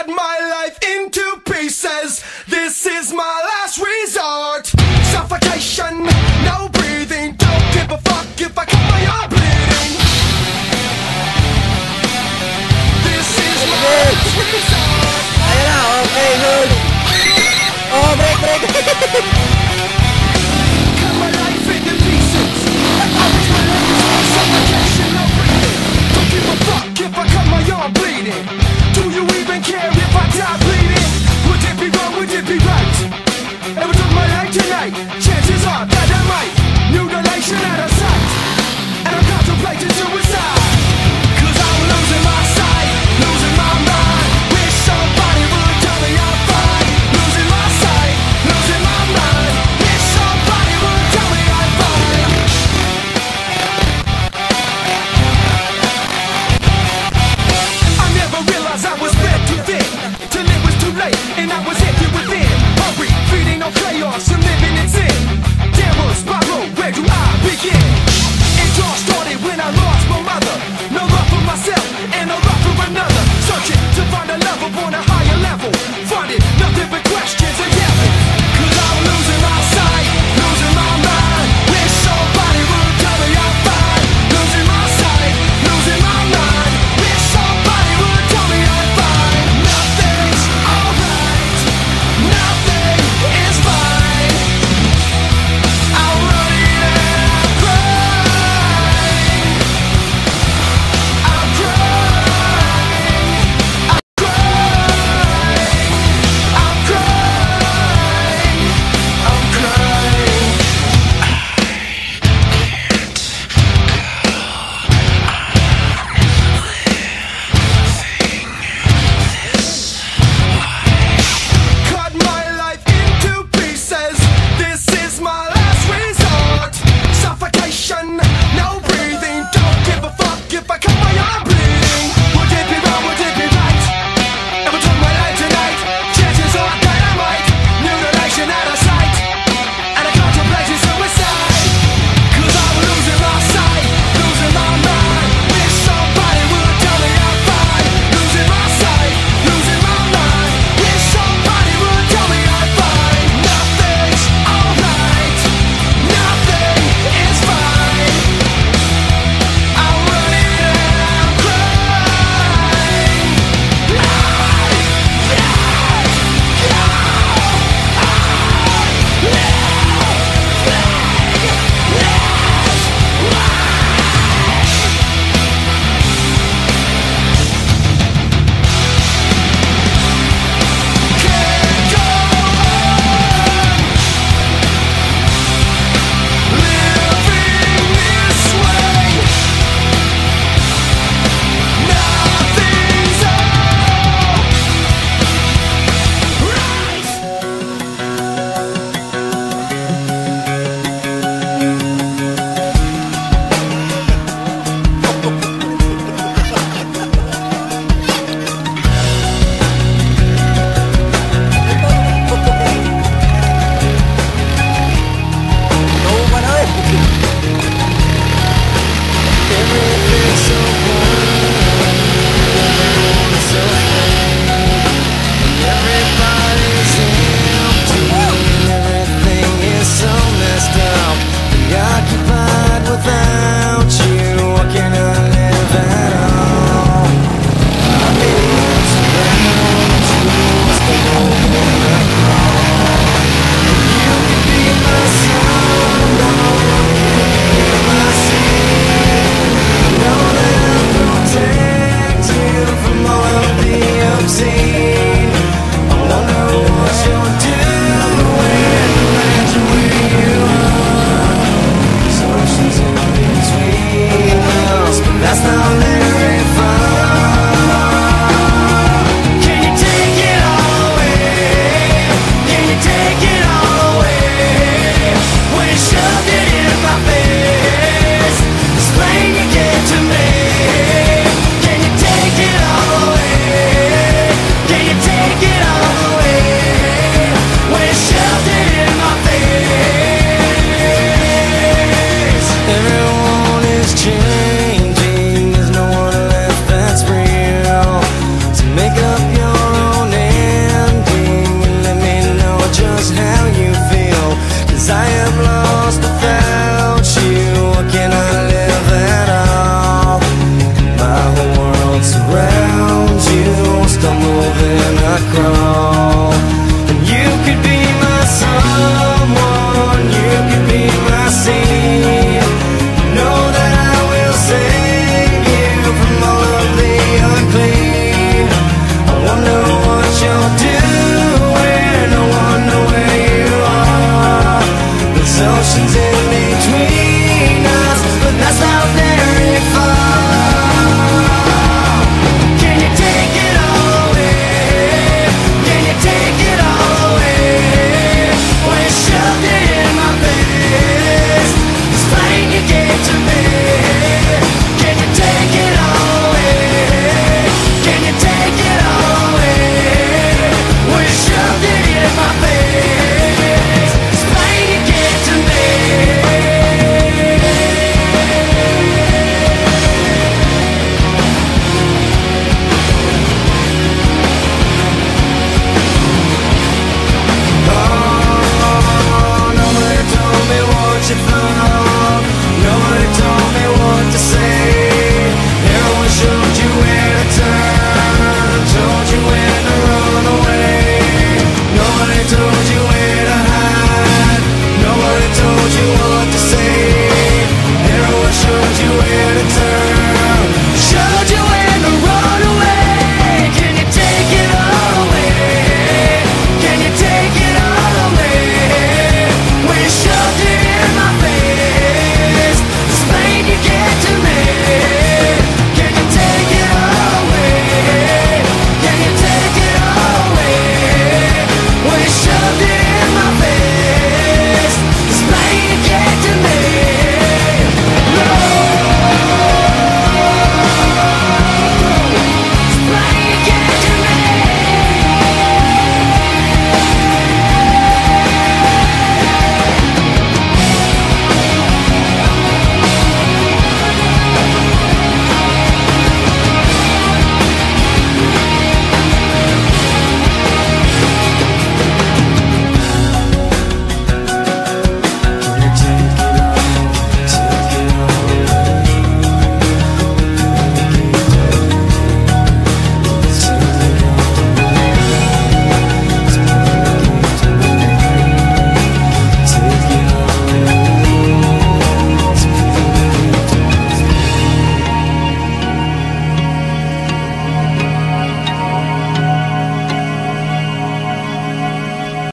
cut my life into pieces. This is my last resort. Suffocation, no breathing. Don't give a fuck if I cut my arm bleeding. This is my last resort. Hey, na, okay, good. Oh, break, break. cut my life into pieces. Always my last Suffocation, no breathing. Don't give a fuck if I cut my arm bleeding. wanna